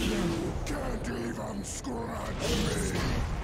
You can't even scratch me!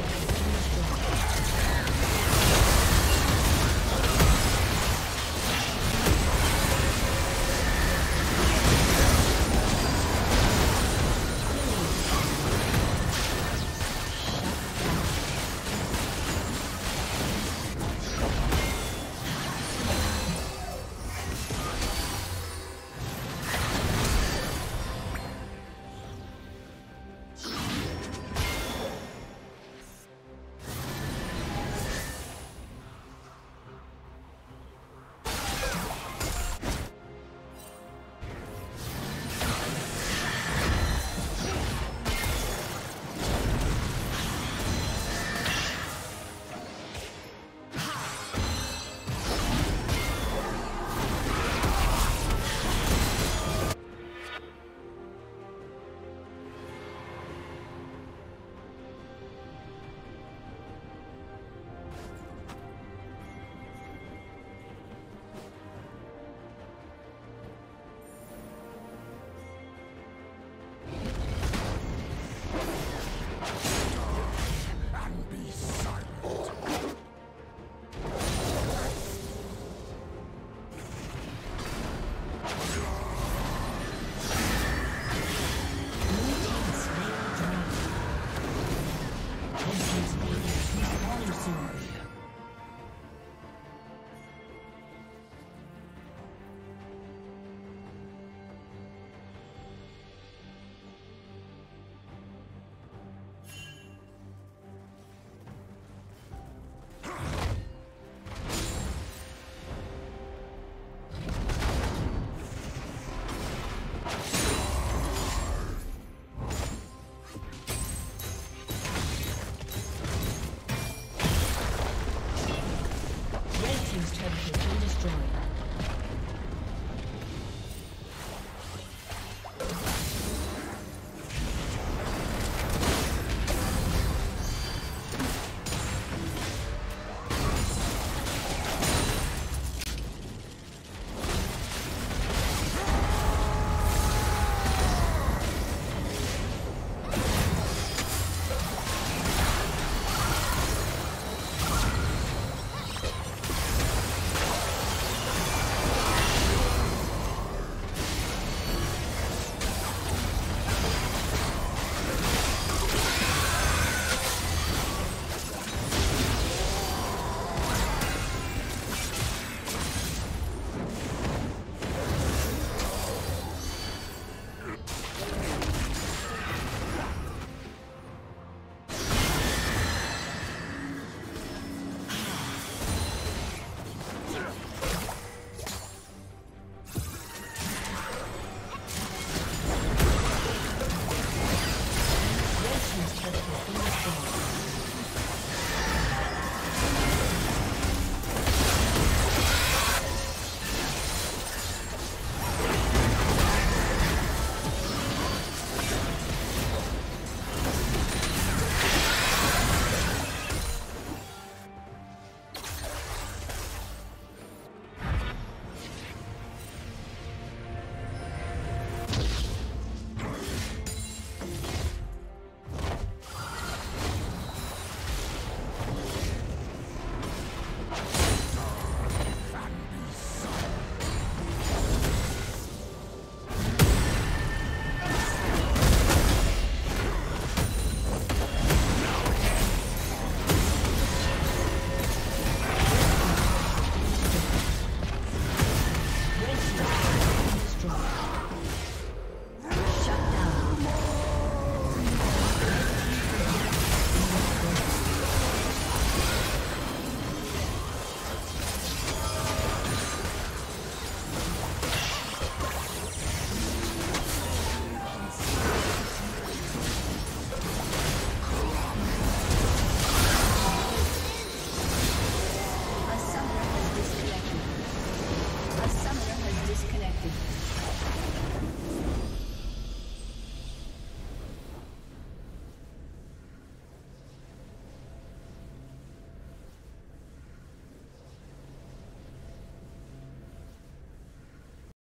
Thank you.